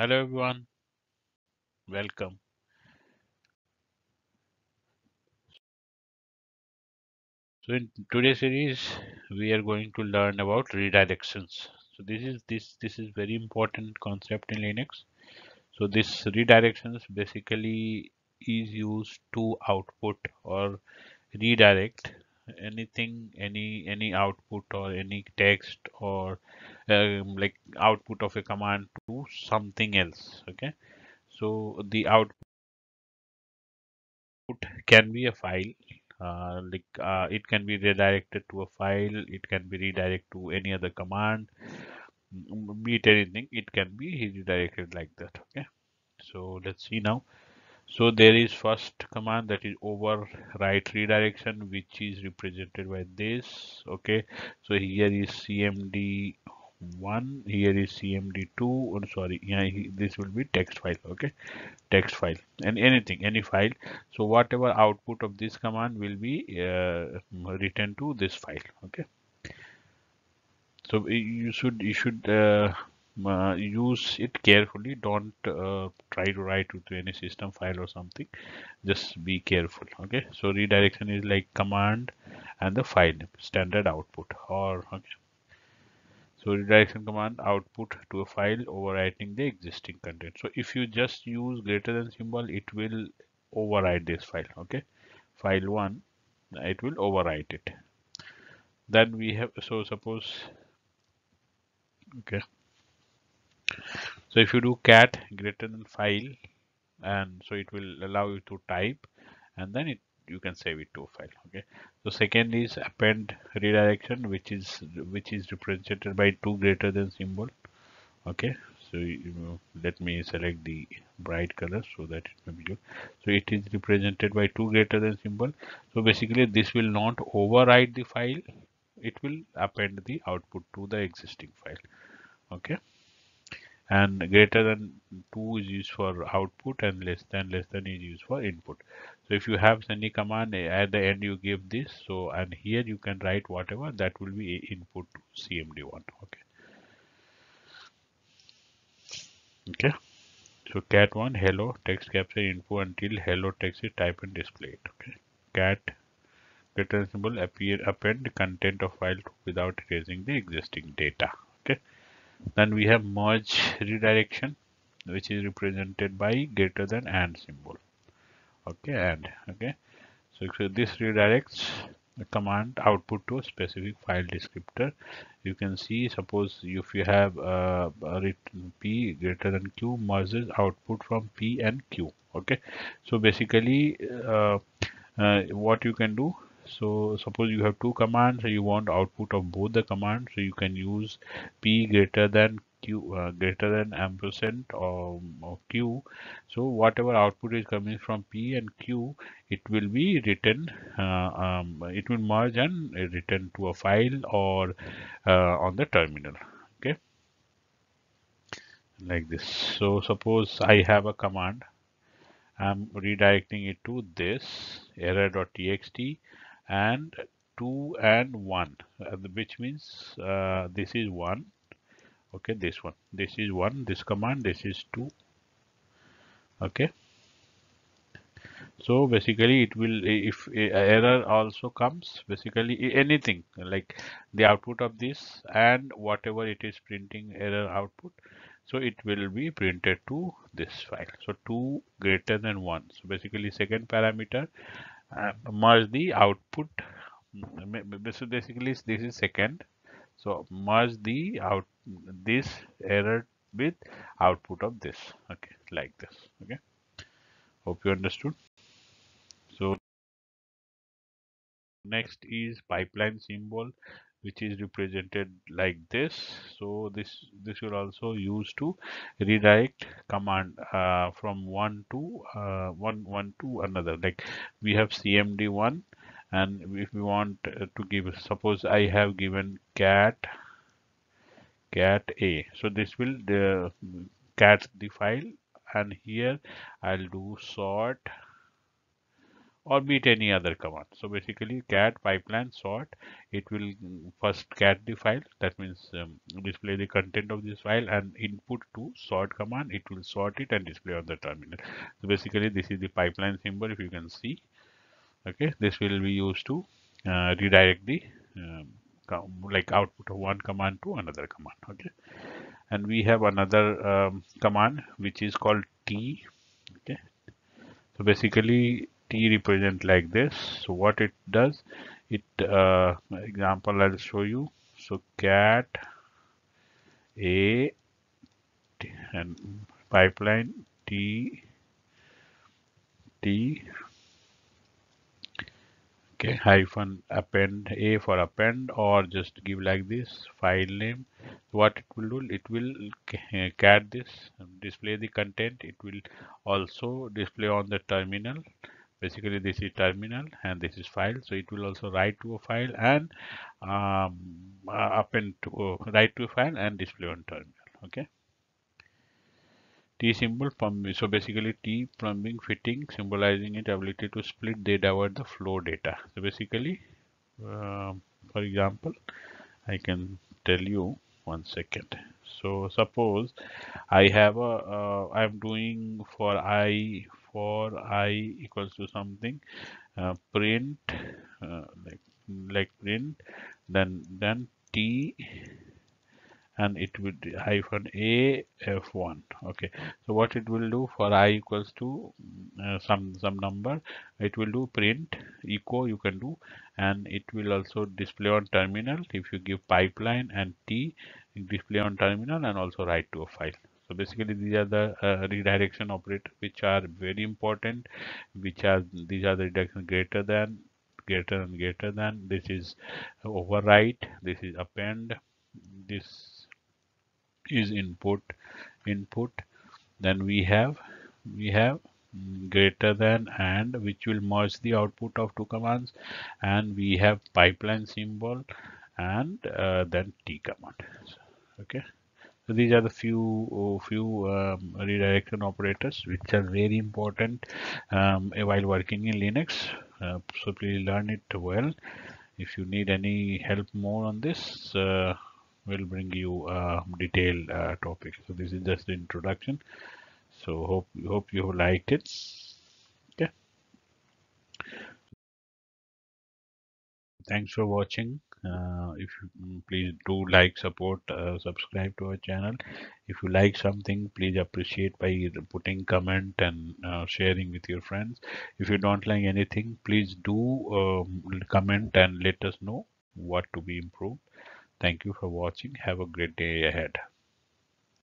Hello everyone, welcome. So in today's series, we are going to learn about redirections. So this is this this is very important concept in Linux. So this redirections basically is used to output or redirect anything any any output or any text or um, like output of a command to something else okay? So the output can be a file uh, like uh, it can be redirected to a file it can be redirected to any other command mm, be it anything it can be redirected like that okay? So let's see now so there is first command that is overwrite redirection which is represented by this. Okay. So here is cmd one here is cmd2 oh, sorry yeah this will be text file okay. Text file and anything any file. So whatever output of this command will be uh, written to this file okay. So you should you should uh, uh, use it carefully don't uh, try to write to any system file or something just be careful okay so redirection is like command and the file standard output or okay so redirection command output to a file overwriting the existing content. So if you just use greater than symbol, it will overwrite this file. Okay, file one, it will overwrite it. Then we have so suppose okay. So if you do cat greater than file, and so it will allow you to type, and then it you can save it to a file okay? So second is append redirection which is which is represented by two greater than symbol okay? So you know, let me select the bright color so that it may be good so it is represented by two greater than symbol. So basically this will not override the file. It will append the output to the existing file okay and greater than 2 is used for output and less than less than is used for input. So if you have any command eh, at the end you give this. So and here you can write whatever that will be input to cmd1 okay. Okay. So cat1 hello text capture info until hello text is type and display it okay. Cat greater symbol appear append content of file without erasing the existing data. Okay then we have merge redirection, which is represented by greater than and symbol. Okay, and okay. So, so this redirects the command output to a specific file descriptor. You can see, suppose if you have uh, written p greater than q merges output from p and q. Okay, so basically, uh, uh, what you can do so suppose you have two commands you want output of both the commands so you can use p greater than q uh, greater than ampersand or, or, q. So whatever output is coming from p and q it will be written uh, um, it will merge and written to a file or uh, on the terminal. Okay? Like this. So suppose i have a command. I'm redirecting it to this error.txt and 2 and 1 uh, which means uh, this is 1 okay this one. This is 1 this command this is 2 okay. So basically it will if error also comes basically anything like the output of this and whatever it is printing error output so it will be printed to this file. So 2 greater than 1 so basically second parameter uh, merge the output. So basically this is second. So merge the out this error with output of this. Okay like this. Okay. Hope you understood. So next is pipeline symbol which is represented like this. So this this will also use to redirect command uh, from one to uh, one one to another. Like we have cmd1 and if we want to give suppose i have given cat cat a. So this will the cat the file and here i'll do sort or beat any other command. So basically cat pipeline sort, it will first cat the file, that means um, display the content of this file and input to sort command, it will sort it and display on the terminal. So basically this is the pipeline symbol if you can see. Okay, this will be used to uh, redirect the um, like output of one command to another command. Okay, and we have another um, command which is called tee. Okay, so basically tee represent like this. So what it does it uh, example I'll show you. So cat a and pipeline tee tee okay hyphen append a for append or just give like this file name. What it will do it will cat this display the content. It will also display on the terminal basically this is terminal and this is file. So it will also write to a file and um, uh, append to uh, write to a file and display on terminal okay? T symbol plumbing so basically T plumbing fitting symbolizing its ability to split they divert the flow data. So basically uh, for example I can tell you one second. So suppose I have a uh, I'm doing for I for i equals to something uh, print uh, like like print then then tee and it would hyphen a f1 okay. So what it will do for i equals to uh, some some number it will do print echo you can do and it will also display on terminal. If you give pipeline and tee display on terminal and also write to a file. So basically these are the uh, redirection operator which are very important which are these are the redirection greater than greater and greater than. This is overwrite this is append this is input input. Then we have we have greater than and which will merge the output of two commands. And we have pipeline symbol and uh, then tee command okay so these are the few uh, few um, redirection operators which are very important um, while working in Linux. Uh, so please learn it well. If you need any help more on this, uh, we'll bring you a detailed uh, topic. So this is just the introduction. So hope hope you liked it. Okay. Thanks for watching uh, if you mm, please do like support uh, subscribe to our channel. If you like something please appreciate by putting comment and uh, sharing with your friends. If you don't like anything please do um, comment and let us know what to be improved. Thank you for watching. Have a great day ahead